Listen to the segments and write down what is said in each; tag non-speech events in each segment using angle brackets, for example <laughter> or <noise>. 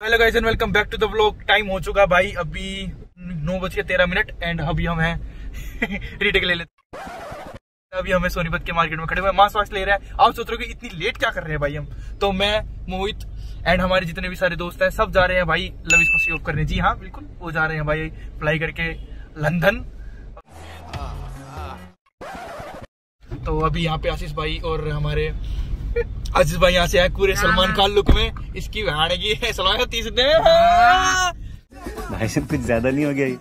Hello guys and welcome back to the vlog time हो चुका भाई, अभी नौ बज के तेरह मिनट एंड अभी हम हैं <laughs> रीटेक ले लेते अभी हमें सोनीपत के मार्केट में खड़े हुए मास्क वास्क ले रहे हैं। आप सोच रहे हो कि इतनी लेट क्या कर रहे हैं भाई हम? तो मैं मोहित एंड हमारे जितने भी सारे दोस्त हैं सब जा रहे हैं भाई लविश को सी करने। जी हाँ बिल्कुल वो जा रहे हैं भाई फ्लाई करके लंदन तो अभी यहाँ पे आशीष भाई और हमारे आशीष भाई यहाँ से आए पूरे सलमान खान लुक में। इसकी भाड़गी है सलमान खान तीस दे भाई साहब कुछ ज़्यादा नहीं हो गया?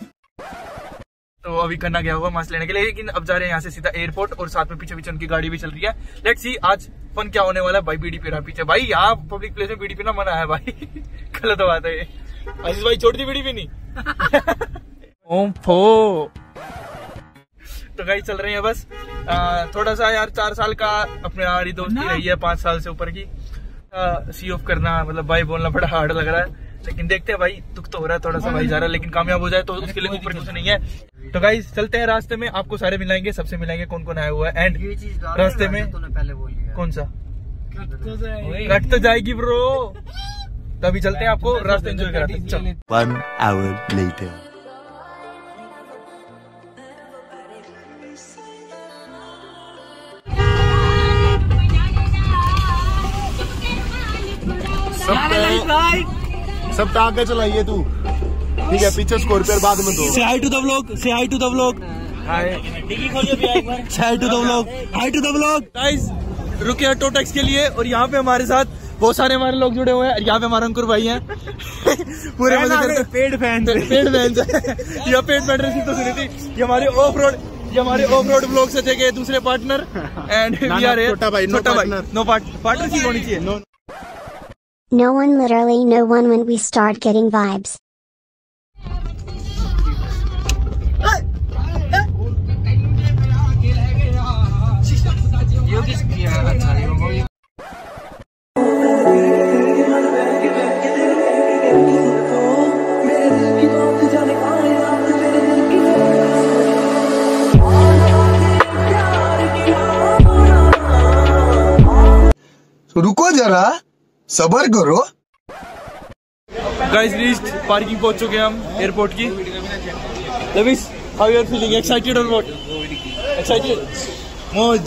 तो अभी करना गया हुआ मास्क लेने के लिए लेकिन अब जा रहे हैं यहाँ से सीधा एयरपोर्ट और साथ में पीछे पीछे उनकी गाड़ी भी चल रही है। लेट्स सी आज फन क्या होने वाला है? भाई बीडी रहा पीछे। भाई यहाँ पब्लिक प्लेस में बीडी पीना मना है भाई। <laughs> गलत बात है आशीष भाई छोड़ दी बीडी पीनी <laughs> ओम फो। तो गाइस चल रहे हैं बस। आ, थोड़ा सा यार चार साल का अपने यारी दोस्ती रही है पाँच साल से ऊपर की। सी ऑफ़ करना मतलब भाई बोलना बड़ा हार्ड लग रहा है। लेकिन देखते हैं भाई दुख तो हो रहा है थोड़ा सा भाई जा रहा है लेकिन कामयाब हो जाए तो उसके लिए ऊपर कुछ नहीं है। तो गाइस चलते हैं रास्ते में आपको सारे मिलाएँगे सबसे मिलाएँगे कौन कौन आया हुआ है। एंड रास्ते में पहले कौन सा? तो कट तो जाएगी ब्रो तो अभी चलते हैं आपको रास्ते एंजॉय कराते हैं। चलो। One hour later. सब टांग के चलाइए तू। ठीक है पीछे स्कॉर्पियर बाद में दो। Say hi to the vlog say hi to the vlog hi hi to the vlog hi to the vlog guys रुके हैं टोटेक्स के लिए और यहाँ पे हमारे साथ बहुत सारे हमारे लोग जुड़े हुए हैं यहाँ पे हमारे अंकुर भाई हैं। <laughs> पूरे मज़े करते पेड फ़ैन। <laughs> पेड फ़ैन यह पेड फ़ैन रेसिंग तो सुनी थी। ये हमारे ऑफ़ रोड ये हमारे ऑफ़ रोड ब्लॉग से थे दूसरे पार्टनर एंड वी आर छोटा भाई, छोटा भाई नो पार्टनर की होनी चाहिए। No No one literally no one when we start getting vibes. ये किस किया अच्छा ये वो ये रुको जरा सबर करो। गाइस रीच्ड पार्किंग पहुँच चुके हम एयरपोर्ट की। Lavish how are feeling excited और what excited Mauj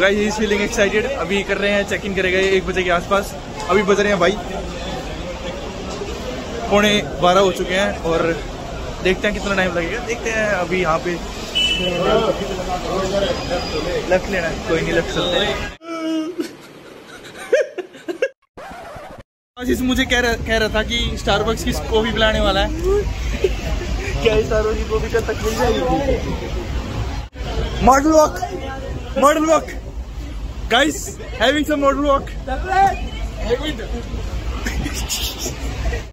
guys is feeling excited अभी कर रहे हैं चेक इन करेगा एक बजे के आसपास। अभी बज रहे हैं भाई। पौने बारह हो चुके हैं और देखते हैं कितना टाइम लगेगा। देखते हैं अभी यहाँ पे। लेफ़्ट लेना है। कोई नहीं लेफ़्ट चलते हैं। आशीष मुझे कह रहा कह रहा था कि स्टारबक्स की कॉफ़ी पिलाने वाला है। क्या स्टारबक्स की कॉफ़ी का तक मिल जाएगी model walk model walk guys having some model walk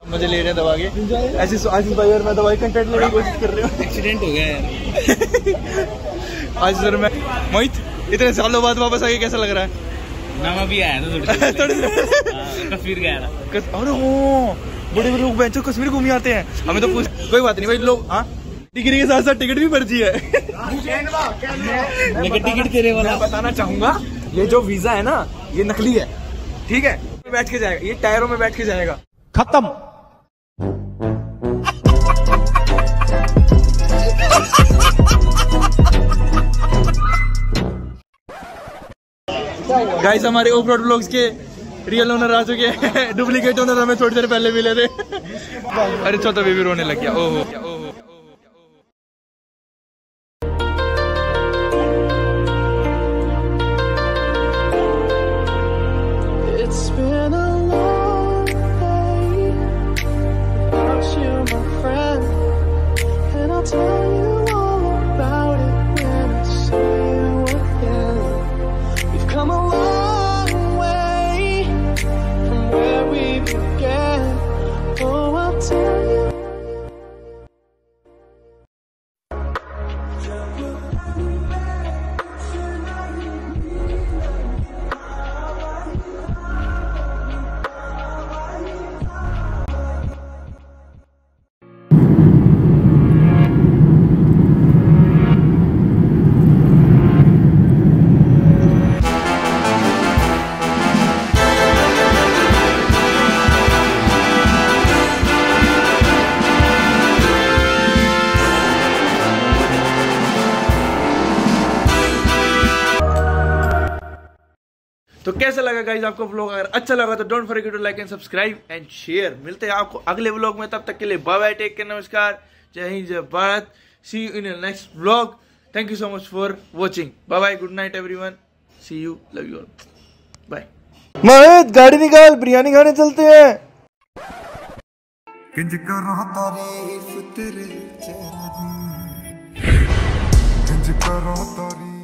मुझे ले रहे हैं दबा के। ऐसे आशीष भाई और मैं दवाई कंटेंट लेने की कोशिश कर रहे हो। एक्सीडेंट हो गया यार आज सर मैं मोहित इतने सालों बाद वापस आके कैसा लग रहा है? नामा भी आया था थोड़ी थोड़ी कश्मीर गया था। अरे हो बड़े बड़े लोग बेंचो कश्मीर घूम आते हैं। हमें तो पूछ कोई बात नहीं भाई लोग हाँ? डिग्री के साथ साथ टिकट भी पर्ची है। टिकट तेरे वाला। बताना चाहूँगा ये जो वीज़ा है ना ये नकली है। ठीक है? बैठ के जाएगा। ये टायरों में बैठ के जाएगा। खत्म। गाइस हमारे ऑफ़ रोड ब्लॉग्स के रियल ओनर आ चुके हैं। <laughs> डुप्लीकेट ओनर हमें थोड़ी देर पहले मिले थे। <laughs> अरे छोटा बेबी रोने लग गया। ओहो। तो कैसा लगा गाइज़ आपको व्लॉग अगर अच्छा लगा तो don't forget to like and subscribe and share मिलते हैं आपको अगले व्लॉग में तब तक के लिए बाय बाय टेक केयर नमस्कार. जय हिंद जय Bharat. See you in next vlog thank you so much for watching bye bye good night everyone see you love you bye Mohit गाड़ी निकाल बिरयानी खाने चलते हैं. किंज करो तारीफ़ तेरे चेहरे दी किंज करो तारीफ़